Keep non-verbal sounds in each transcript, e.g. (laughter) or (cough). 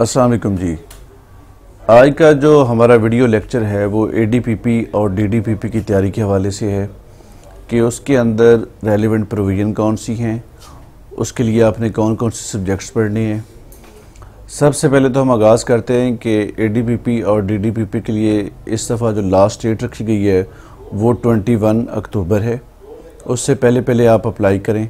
السلام علیکم جی۔ آج کا جو ہمارا ویڈیو لیکچر ہے وہ اے ڈی پی پی اور ڈی ڈی پی پی کی تیاری کے حوالے سے ہے کہ اس کے اندر ریلیونٹ پروویژن کون سی ہیں، اس کے لیے آپ نے کون کون سی سبجیکٹس پڑھنے ہیں۔ سب سے پہلے تو ہم آغاز کرتے ہیں کہ اے ڈی پی پی اور ڈی ڈی پی پی کے لیے اس دفعہ جو لاسٹ ڈیٹ رکھی گئی ہے وہ ٹونٹی ون اکتوبر ہے۔ اس سے پہلے پہلے آپ اپلائی کریں۔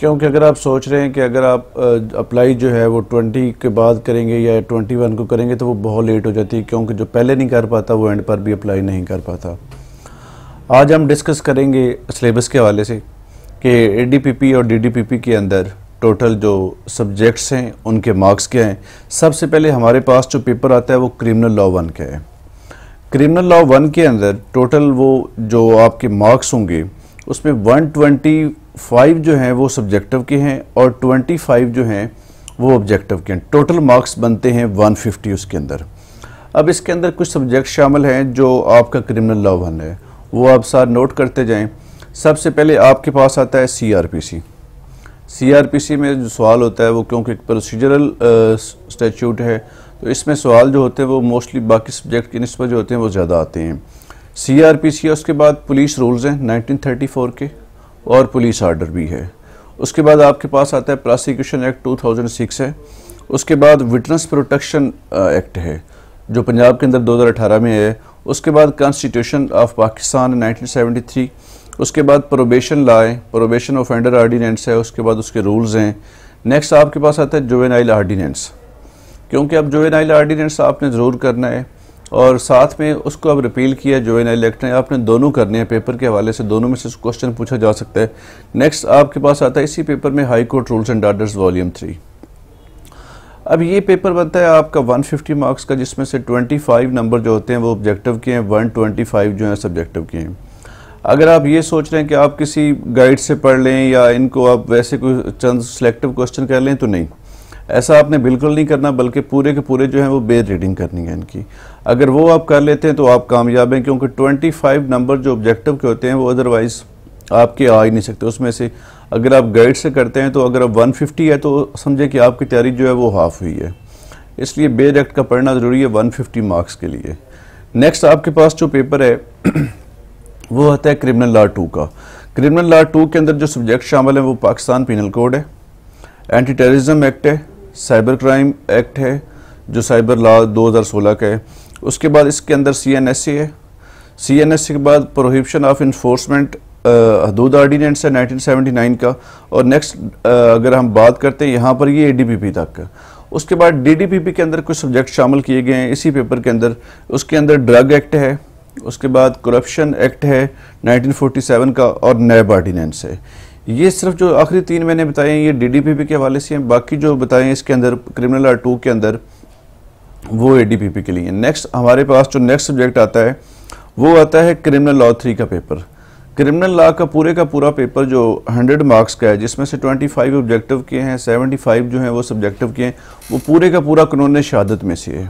کیونکہ اگر آپ سوچ رہے ہیں کہ اگر آپ اپلائی جو ہے وہ ٹونٹی کے بعد کریں گے یا ٹونٹی ون کو کریں گے تو وہ بہت لیٹ ہو جاتی ہے، کیونکہ جو پہلے نہیں کر پاتا وہ اینڈ پر بھی اپلائی نہیں کر پاتا۔ آج ہم ڈسکس کریں گے سلیبس کے حوالے سے کہ اے ڈی پی پی اور ڈی ڈی پی پی کے اندر ٹوٹل جو سبجیکٹس ہیں، ان کے مارکس کیا ہیں۔ سب سے پہلے ہمارے پاس جو پیپر آتا ہے وہ کرمنل لا ون کا ہے۔ کرمنل لا ون کے اندر ٹوٹل وہ جو آپ کے مارکس ہوں گے، اس میں ون ٹوینٹی فائیو جو ہیں وہ سبجیکٹو کے ہیں اور ٹوینٹی فائیو جو ہیں وہ آبجیکٹو کے ہیں. ٹوٹل مارکس بنتے ہیں ون ففٹی اس کے اندر. اب اس کے اندر کچھ سبجیکٹ شامل ہیں جو آپ کا کرمنل لا ون ہے. وہ آپ سار نوٹ کرتے جائیں. سب سے پہلے آپ کے پاس آتا ہے سی آر پی سی سی آر پی سی میں جو سوال ہوتا ہے وہ کیونکہ ایک پروسیجرل اسٹیچیوٹ ہے، تو اس میں سوال جو ہوتے ہیں وہ موسٹلی باقی سبجیکٹ کی نسبت جو ہوتے ہیں وہ زیادہ آتے ہیں. سی آر پی سی اس کے بعد پولیس رولز ہیں نائنٹین تھرٹی فور کے. اور پولیس آرڈر بھی ہے۔ اس کے بعد آپ کے پاس آتا ہے prosecution act two thousand six ہے۔ اس کے بعد وٹنس پروٹیکشن ایکٹ ہے، جو پنجاب کے اندر دو ہزار اٹھارہ میں ہے۔ اس کے بعد constitution of Pakistan nineteen seventy three. اس کے بعد پروبیشن لا ہے، پروبیشن آفینڈر آرڈیننس ہے۔ اس کے بعد اس کے رولز ہیں۔ نیکسٹ آپ کے پاس آتا ہے جوینائل آرڈیننس۔ کیونکہ اب جوینائل آرڈیننس آپ نے ضرور کرنا ہے۔ اور ساتھ میں اس کو اب ریپیل کیا جو این الیکٹ نے آپ نے دونوں کرنے ہیں۔ پیپر کے حوالے سے دونوں میں سے کوشچن پوچھا جا سکتا ہے۔ نیکسٹ آپ کے پاس آتا ہے اسی پیپر میں high court rules and orders volume three اب یہ پیپر بنتا ہے آپ کا ون ففٹی مارکس کا، جس میں سے ٹوئنٹی فائیو نمبر جو ہوتے ہیں وہ آبجیکٹو کے ہیں۔ ون ٹوئنٹی فائیو جو ہیں سبجیکٹو کے ہیں۔ اگر آپ یہ سوچ رہے ہیں کہ آپ کسی گائیڈ سے پڑھ لیں یا ان کو آپ ویسے کوئی چند سلیکٹو کوشچن کر لیں تو نہیں۔ ایسا آپ نے بالکل نہیں کرنا، بلکہ پورے کے پورے جو ہیں وہ بے ریڈنگ کرنی ہے ان کی۔ اگر وہ آپ کر لیتے ہیں تو آپ کامیاب ہیں، کیونکہ ٹوئنٹی فائیو نمبر جو آبجیکٹو کے ہوتے ہیں وہ ادروائز آپ کے آ ہی نہیں سکتے۔ اس میں سے اگر آپ گائیڈ سے کرتے ہیں تو اگر آپ ون ففٹی ہے تو سمجھے کہ آپ کی تیاری جو ہے وہ ہاف ہوئی ہے۔ اس لیے بے ریکٹ کا پڑھنا ضروری ہے ون ففٹی مارکس کے لیے۔ نیکسٹ آپ کے پاس جو پیپر ہے (clears throat) وہ ہوتا ہے کرمنل لا ٹو کا۔ کرمنل لا ٹو کے اندر جو سبجیکٹ شامل ہیں وہ پاکستان پینل کوڈ ہے۔ اینٹی ٹیررزم ایکٹ ہے۔ سائبر کرائم ایکٹ ہے، جو سائبر لا دو ہزار سولہ کا ہے۔ اس کے بعد اس کے اندر سی این ایس سی ہے۔ سی این ایس سی کے بعد prohibition of enforcement Hudood ordinance ہے نائنٹین سیونٹی نائن کا۔ اور نیکسٹ اگر ہم بات کرتے ہیں، یہاں پر یہ اے ڈی پی پی تک کا۔ اس کے بعد ڈی ڈی پی پی کے اندر کچھ سبجیکٹ شامل کیے گئے ہیں۔ اسی پیپر کے اندر، اس کے اندر ڈرگ ایکٹ ہے۔ اس کے بعد کرپشن ایکٹ ہے نائنٹین فورٹی سیون کا اور نیب آرڈیننس ہے۔ یہ صرف جو آخری تین میں نے بتائے ہیں، یہ ڈی ڈی پی پی کے حوالے سے ہیں، باقی جو بتائے ہیں اس کے اندر کرمنل لا ٹو کے اندر، وہ اے ڈی پی پی کے لیے۔ نیکسٹ ہمارے پاس جو نیکسٹ سبجیکٹ آتا ہے، وہ آتا ہے کرمنل لا تھری کا پیپر کرمنل لا کا پورے کا پورا پیپر جو ہنڈریڈ مارکس کا ہے، جس میں سے ٹوئنٹی فائیو آبجیکٹو کے ہیں سیونٹی فائیو جو ہیں وہ سبجیکٹو کے ہیں، وہ پورے کا پورا قانون شہادت میں سے ہے۔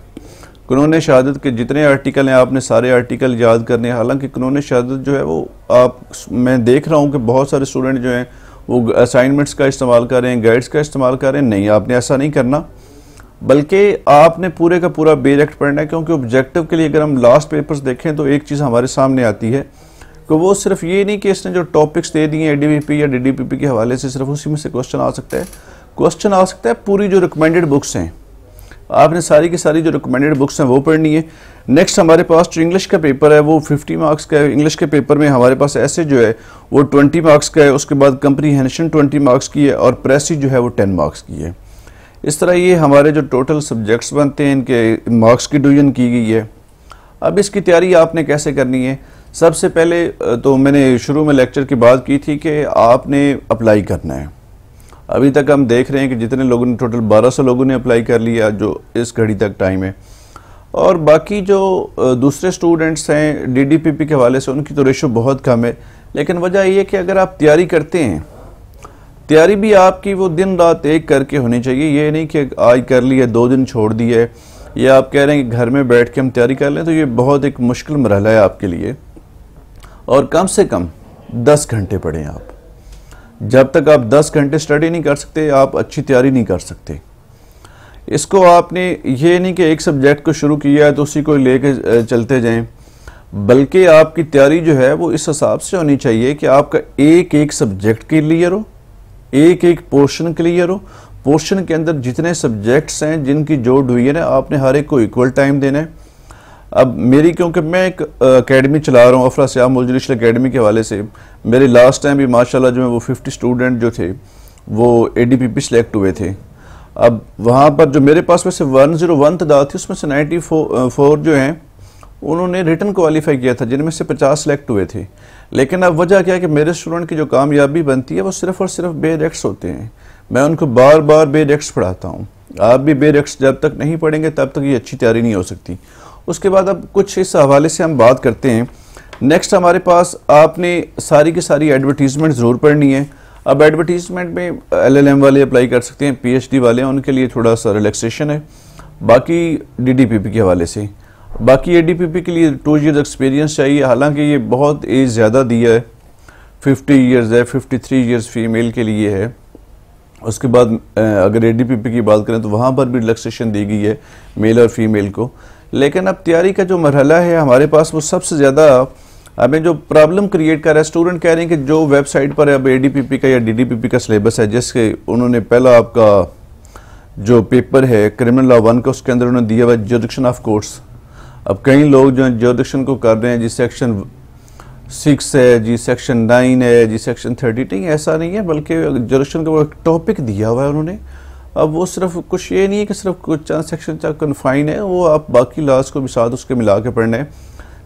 قانون شہادت کے جتنے آرٹیکل ہیں، آپ نے سارے آرٹیکل یاد کرنے ہیں۔ حالانکہ قانون شہادت جو ہے، وہ آپ، میں دیکھ رہا ہوں کہ بہت سارے اسٹوڈنٹ جو ہیں، وہ اسائنمنٹس کا استعمال کر رہے ہیں گائیڈز کا استعمال کر رہے ہیں۔ نہیں، آپ نے ایسا نہیں کرنا۔ بلکہ آپ نے پورے کا پورا بے ایکٹ پڑھنا ہے، کیونکہ آبجیکٹو کے لیے اگر ہم لاسٹ پیپرز دیکھیں تو ایک چیز ہمارے سامنے آتی ہے کہ وہ صرف یہ نہیں کہ اس نے جو ٹاپکس دے دیے ہیں ڈی بی پی یا ڈی ڈی پی پی کے حوالے سے، صرف اسی میں سے کوشچن آ سکتا ہے۔ کوشچن آ سکتا ہے، پوری جو ریکمینڈڈ بکس ہیں۔ آپ نے ساری کی ساری جو ریکمینڈڈ بکس ہیں وہ پڑھنی ہے نیکسٹ ہمارے پاس جو انگلش کا پیپر ہے وہ ففٹی مارکس کا ہے۔ انگلش کے پیپر میں ہمارے پاس ایسے جو ہے وہ ٹوئنٹی مارکس کا ہے۔ اس کے بعد کمپری ہینشن ٹوئنٹی مارکس کی ہے اور پریسی جو ہے وہ ٹین مارکس کی ہے۔ اس طرح یہ ہمارے جو ٹوٹل سبجیکٹس بنتے ہیں، ان کے مارکس کی ڈویژن کی گئی ہے۔ اب اس کی تیاری آپ نے کیسے کرنی ہے؟ سب سے پہلے تو میں نے شروع میں لیکچر کی بات کی تھی کہ آپ نے اپلائی کرنا ہے۔ ابھی تک ہم دیکھ رہے ہیں کہ جتنے لوگوں نے ٹوٹل بارہ سو لوگوں نے اپلائی کر لیا جو اس گھڑی تک ٹائم ہے۔ اور باقی جو دوسرے سٹوڈنٹس ہیں ڈی ڈی پی پی کے حوالے سے، ان کی تو ریشو بہت کم ہے۔ لیکن وجہ یہ کہ اگر آپ تیاری کرتے ہیں، تیاری بھی آپ کی وہ دن رات ایک کر کے ہونی چاہیے۔ یہ نہیں کہ آج کر لی ہے، دو دن چھوڑ دی ہے۔ یا آپ کہہ رہے ہیں کہ گھر میں بیٹھ کے ہم تیاری کر لیں تو یہ بہت ایک مشکل مرحلہ ہے آپ کے لیے۔ اور کم سے کم دس گھنٹے پڑھیں آپ۔ جب تک آپ دس گھنٹے سٹڈی نہیں کر سکتے، آپ اچھی تیاری نہیں کر سکتے۔ اس کو آپ نے یہ نہیں کہ ایک سبجیکٹ کو شروع کیا ہے تو اسی کو لے کے چلتے جائیں۔ بلکہ آپ کی تیاری جو ہے وہ اس حساب سے ہونی چاہیے کہ آپ کا ایک ایک سبجیکٹ کلیئر ہو ایک ایک پورشن کلیئر ہو پورشن کے اندر جتنے سبجیکٹس ہیں، جن کی جو ڈویئر ہے آپ نے ہر ایک کو ایکول ٹائم دینا ہے۔ اب میری کیونکہ میں ایک اکیڈمی چلا رہا ہوں افرا سیام مجلش اکیڈمی کے حوالے سے، میرے لاسٹ ٹائم بھی ماشاءاللہ جو ہے وہ ففٹی سٹوڈنٹ جو تھے، وہ اے ڈی پی پی سلیکٹ ہوئے تھے۔ اب وہاں پر جو میرے پاس میں سے ون زیرو ون تعداد تھی، اس میں سے نائنٹی فور جو ہیں، انہوں نے ریٹن کوالیفائی کیا تھا، جن میں سے پچاس سلیکٹ ہوئے تھے۔ لیکن اب وجہ کیا ہے کہ میرے اسٹوڈنٹ کی جو کامیابی بنتی ہے، وہ صرف اور صرف بے ریکٹس ہوتے ہیں۔ میں ان کو بار بار بے ریکٹس پڑھاتا ہوں۔ آپ بھی بے ریکٹس جب تک نہیں پڑھیں گے، تب تک یہ اچھی تیاری نہیں ہو سکتی۔ اس کے بعد اب کچھ اس حوالے سے ہم بات کرتے ہیں۔ نیکسٹ ہمارے پاس آپ نے ساری کی ساری ایڈورٹیزمنٹ ضرور پڑھنی ہے۔ اب ایڈورٹیزمنٹ میں ایل ایل ایم والے اپلائی کر سکتے ہیں پی ایچ ڈی والے ہیں ان کے لیے تھوڑا سا ریلیکسیشن ہے۔ باقی ڈی ڈی پی پی کے حوالے سے۔ باقی اے ڈی پی پی کے لیے ٹو ایئرز ایکسپیرینس چاہیے۔ حالانکہ یہ بہت ایج زیادہ دیا ہے۔ ففٹی ایئرز ہے ففٹی تھری ایئرز فیمیل کے لیے ہے۔ اس کے بعد، اگر اے ڈی پی پی کی بات کریں تو وہاں پر بھی ریلیکسیشن دی گئی ہے میل اور فیمیل کو۔ لیکن اب تیاری کا جو مرحلہ ہے ہمارے پاس وہ سب سے زیادہ ہمیں جو پرابلم کریٹ کر رہا ہے اسٹوڈنٹ کہہ رہے ہیں کہ جو ویب سائٹ پر اب اے ڈی پی پی کا یا ڈی ڈی پی پی کا سلیبس ہے، جس کے انہوں نے پہلا آپ کا جو پیپر ہے کرمنل لا ون کا، اس کے اندر انہوں نے دیا ہوا جوڈکشن آف کورٹس اب کئی لوگ جو ہیں جوڈکشن کو کر رہے ہیں جی سیکشن سکس ہے جی سیکشن نائن ہے جی سیکشن تھرٹی نہیں، ایسا نہیں ہے، بلکہ جوڈکشن کا وہ ایک ٹاپک دیا ہوا ہے انہوں نے۔ اب وہ صرف کچھ یہ نہیں ہے کہ صرف کچھ چند سیکشن چاہ کنفائن ہے وہ آپ باقی لاس کو بھی ساتھ اس کے ملا کے پڑھنے ہیں۔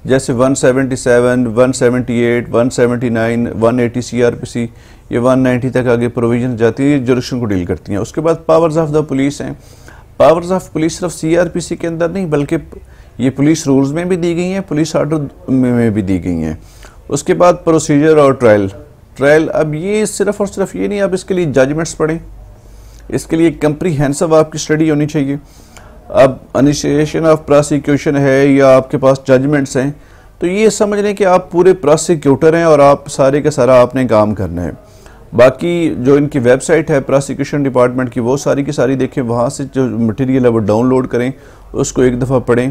جیسے one seventy seven one seventy eight one seventy nine one eighty C R P C یہ ون نائنٹی تک آگے پروویژن جاتی ہیں جورشن کو ڈیل کرتی ہیں۔ اس کے بعد پاورز آف دا پولیس ہیں۔ پاورز آف پولیس صرف سی آر پی سی کے اندر نہیں، بلکہ یہ پولیس رولز میں بھی دی گئی ہیں پولیس آرڈر میں بھی دی گئی ہیں۔ اس کے بعد پروسیجر اور ٹرائل ٹرائل اب یہ صرف اور صرف یہ نہیں آپ اس کے لیے ججمنٹس پڑھیں۔ اس کے لیے کمپری ہینسو آپ کی سٹڈی ہونی چاہیے۔ اب انیشیشن آف پراسیکیوشن ہے یا آپ کے پاس ججمنٹس ہیں، تو یہ سمجھ لیں کہ آپ پورے پراسیکیوٹر ہیں اور آپ سارے کا سارا آپ نے کام کرنا ہے۔ باقی جو ان کی ویب سائٹ ہے پراسیکیوشن ڈپارٹمنٹ کی، وہ ساری کی ساری دیکھیں، وہاں سے جو مٹیریل ہے وہ ڈاؤن لوڈ کریں، اس کو ایک دفعہ پڑھیں۔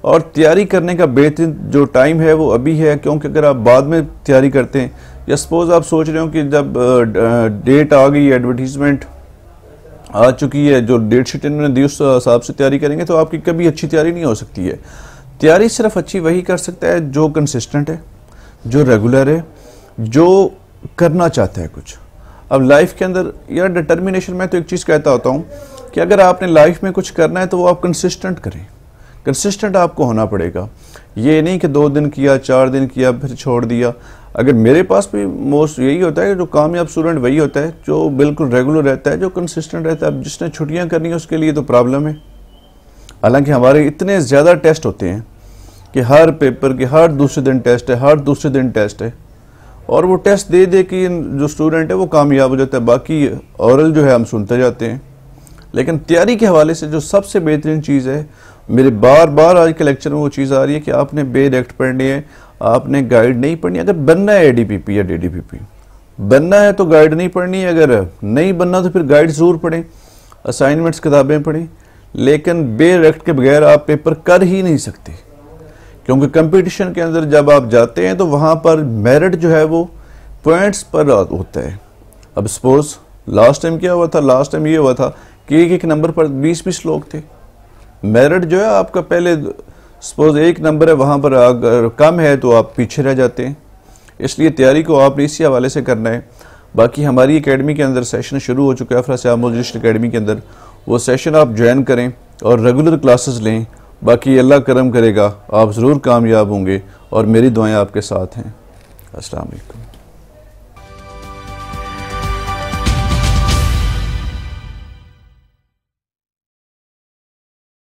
اور تیاری کرنے کا بہترین جو ٹائم ہے، وہ ابھی ہے، کیونکہ اگر آپ بعد میں تیاری کرتے ہیں، یا سپوز آپ سوچ رہے ہوں کہ جب ڈیٹ آ گئی ایڈورٹیزمنٹ آ چکی ہے، جو ڈیٹ شیٹ انہوں نے دی، اس حساب سے تیاری کریں گے تو آپ کی کبھی اچھی تیاری نہیں ہو سکتی ہے۔ تیاری صرف اچھی وہی کر سکتا ہے جو کنسسٹنٹ ہے، جو ریگولر ہے، جو کرنا چاہتا ہے کچھ۔ اب لائف کے اندر یا ڈٹرمینیشن میں تو ایک چیز کہتا ہوتا ہوں کہ اگر آپ نے لائف میں کچھ کرنا ہے تو وہ آپ کنسسٹنٹ کریں۔ کنسسٹنٹ آپ کو ہونا پڑے گا۔ یہ نہیں کہ دو دن کیا، چار دن کیا، پھر چھوڑ دیا۔ اگر میرے پاس بھی موسٹ یہی ہوتا ہے کہ جو کامیاب اسٹوڈنٹ وہی ہوتا ہے، جو بالکل ریگولر رہتا ہے، جو کنسسٹنٹ رہتا ہے۔ اب جس نے چھٹیاں کرنی ہیں اس کے لیے تو پرابلم ہے۔ حالانکہ ہمارے اتنے زیادہ ٹیسٹ ہوتے ہیں کہ ہر پیپر کے ہر دوسرے دن ٹیسٹ ہے، ہر دوسرے دن ٹیسٹ ہے۔ اور وہ ٹیسٹ دے دے کہ جو اسٹوڈنٹ ہے وہ کامیاب ہو جاتا ہے۔ باقی اورل جو ہے ہم سنتے جاتے ہیں۔ لیکن تیاری کے حوالے سے جو سب سے بہترین چیز ہے، میرے بار بار آج کے لیکچر میں وہ چیز آ رہی ہے کہ آپ نے بے ریکٹ پڑھنی ہے۔ آپ نے گائیڈ نہیں پڑھنی، اگر بننا ہے اے ڈی پی پی یا ڈی ڈی پی پی بننا ہے تو گائیڈ نہیں پڑھنی، اگر نہیں بننا تو پھر گائیڈ ضرور پڑھیں اسائنمنٹس کتابیں پڑھیں، لیکن بے ریکٹ کے بغیر آپ پیپر کر ہی نہیں سکتے۔ کیونکہ کمپٹیشن کے اندر جب آپ جاتے ہیں تو وہاں پر میرٹ جو ہے وہ پوائنٹس پر ہوتا ہے۔ اب سپوز لاسٹ ٹائم کیا ہوا تھا؟ لاسٹ ٹائم یہ ہوا تھا کہ ایک ایک نمبر پر بیس بیس لوگ تھے۔ میرٹ جو ہے آپ کا پہلے سپوز ایک نمبر ہے، وہاں پر اگر کم ہے تو آپ پیچھے رہ جاتے ہیں۔ اس لیے تیاری کو آپ نے اسی حوالے سے کرنا ہے۔ باقی ہماری اکیڈمی کے اندر سیشن شروع ہو چکا ہے افرا سیام اکیڈمی کے اندر۔ وہ سیشن آپ جوائن کریں اور ریگولر کلاسز لیں۔ باقی اللہ کرم کرے گا، آپ ضرور کامیاب ہوں گے اور میری دعائیں آپ کے ساتھ ہیں۔ السلام علیکم۔